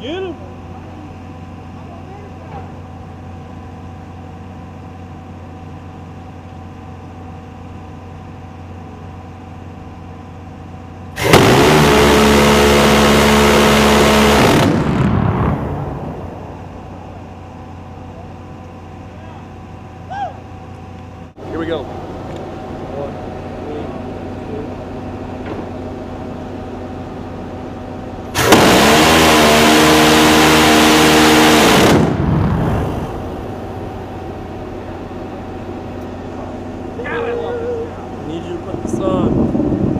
Get him. Here we go. One, three, two. 20パックさん